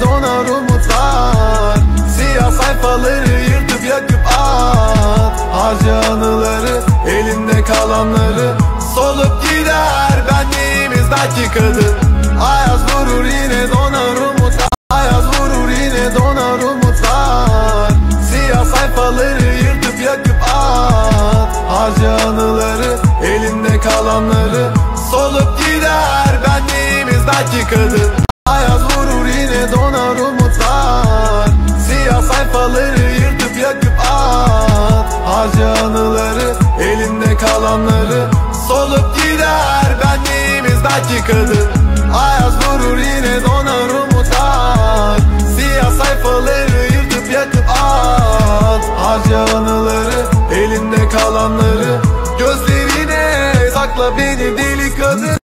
donar umutlar. Siyah sayfaları yırtıp yakıp at. Harca anıları elinde kalanları Solup gider. Benliğimizdeki kadın Ayaz vurur yine donar umutlar. Ayaz vurur yine donar umutlar. Siyah sayfaları yırtıp yakıp at. Harca anıları elinde kalanları Solup gider. Benliğimizdeki kadın Yalnızca anıları Elinde kalanları Solup gider. Benliğimiz belki kadın Ayaz vurur yine donar umutar Siyah sayfaları yırtıp yakıp at. Harca anıları Elinde kalanları Gözlerine sakla beni deli kadın